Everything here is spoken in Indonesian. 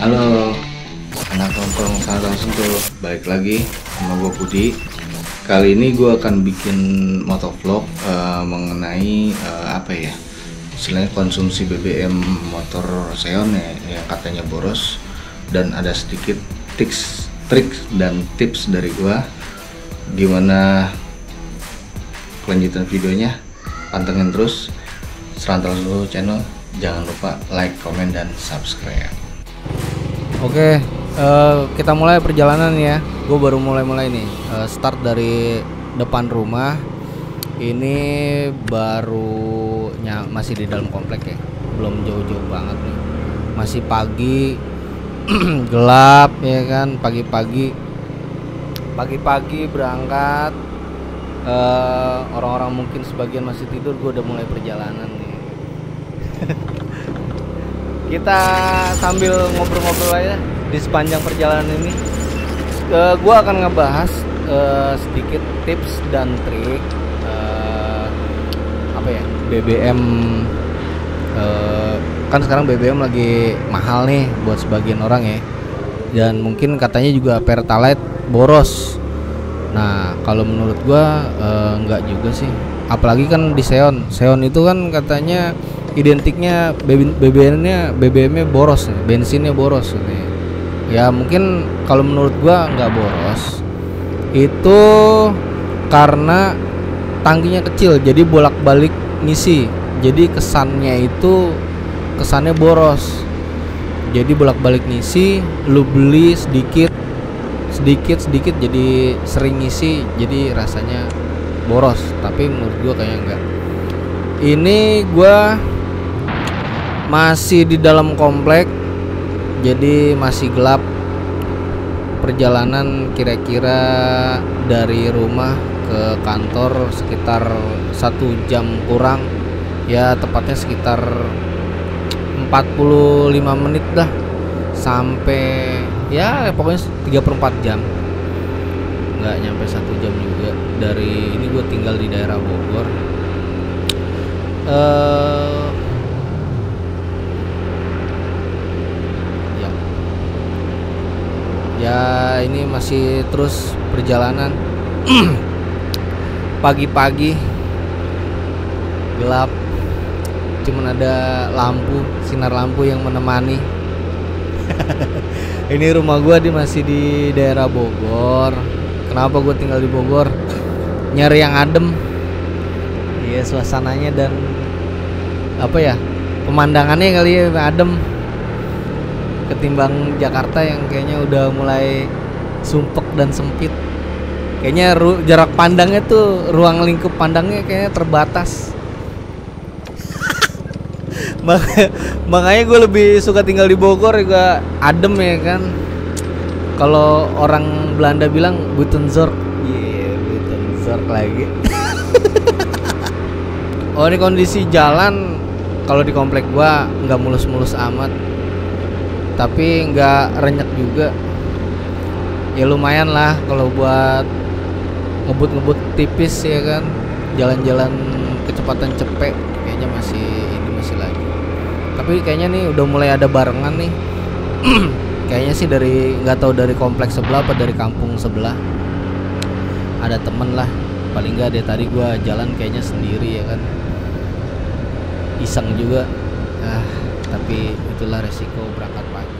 Halo, anak nongkrong saat langsung tuh balik lagi sama gue Budi. Kali ini gue akan bikin motovlog eh, mengenai eh, apa ya? Istilahnya konsumsi BBM motor Xeon ya, yang katanya boros. Dan ada sedikit tips, trik dan tips dari gue gimana kelanjutan videonya. Pantengin terus Serantal Solo channel. Jangan lupa like, komen, dan subscribe Oke, eh, kita mulai perjalanan ya. Gue baru mulai-mulai nih. Eh, start dari depan rumah. Ini baru nya masih di dalam komplek ya. Belum jauh-jauh banget nih. Masih pagi, gelap ya kan. Pagi-pagi, pagi-pagi berangkat. Eh, Orang-orang mungkin sebagian masih tidur. Gue udah mulai perjalanan nih. Kita sambil ngobrol-ngobrol aja di sepanjang perjalanan ini. Uh, gue akan ngebahas eh, sedikit tips dan trik eh, apa ya BBM eh, kan sekarang BBM lagi mahal nih buat sebagian orang ya. Dan mungkin katanya juga pertalite boros. Nah kalau menurut gua eh, nggak juga sih. Apalagi kan di Xeon. Xeon itu kan katanya identiknya BBM-nya BBM-nya boros bensinnya boros katanya. ya mungkin kalau menurut gua nggak boros. Itu karena tangkinya kecil jadi bolak-balik ngisi. Jadi kesannya itu kesannya boros. Jadi bolak-balik ngisi lu beli sedikit sedikit sedikit jadi sering ngisi jadi rasanya boros. Tapi menurut gua kayaknya enggak ini gua masih di dalam komplek jadi masih gelap. Perjalanan kira-kira dari rumah ke kantor sekitar satu jam kurang. Ya tepatnya sekitar 45 menit dah. Sampai ya pokoknya 3 per 4 jam. Nggak nyampe satu jam juga. Dari ini gue tinggal di daerah Bogor. Eh ya ya ini masih terus perjalanan. Pagi-pagi gelap. Cuman ada lampu sinar lampu yang menemani. Ini rumah gua di masih di daerah Bogor. Kenapa gue tinggal di Bogor? Nyari yang adem. Iya suasananya dan apa ya pemandangannya kali ya adem ketimbang Jakarta yang kayaknya udah mulai sumpek dan sempit. Kayaknya ru- jarak pandangnya tuh ruang lingkup pandangnya kayaknya terbatas. Mak- makanya gue lebih suka tinggal di Bogor juga adem ya kan. Kalau orang Belanda bilang Butenzorg iya Butenzorg lagi. Oh ini kondisi jalan kalau di komplek gua nggak mulus-mulus amat tapi nggak renyek juga. Ya lumayan lah kalau buat ngebut-ngebut tipis ya kan? Jalan-jalan kecepatan cepet kayaknya masih ini masih lagi. Tapi kayaknya nih udah mulai ada barengan nih. Kayaknya sih dari nggak tahu dari kompleks sebelah apa dari kampung sebelah. Ada temen lah. Paling nggak deh tadi gua jalan kayaknya sendiri ya kan? Iseng juga. Ah tapi itulah resiko berangkat pagi